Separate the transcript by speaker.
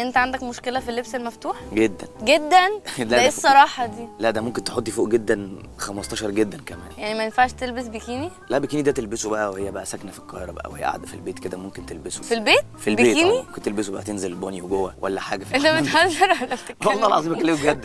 Speaker 1: انت عندك مشكلة في اللبس المفتوح؟
Speaker 2: جدا.
Speaker 1: جدا؟
Speaker 2: لا،
Speaker 1: ده
Speaker 2: إيه
Speaker 1: الصراحة دي؟
Speaker 2: لا ده ممكن تحطي فوق جدا 15 جدا كمان.
Speaker 1: يعني ما ينفعش تلبس بيكيني؟
Speaker 2: لا بيكيني ده تلبسه بقى وهي بقى ساكنة في القاهرة بقى وهي قاعدة في البيت كده ممكن تلبسه.
Speaker 1: في البيت؟
Speaker 2: في البيت
Speaker 1: بيكيني؟
Speaker 2: آه ممكن تلبسه بقى تنزل البوني وجوه ولا حاجة في
Speaker 1: انت بتهزر ولا بتتكلم؟
Speaker 2: والله العظيم بكلمك بجد.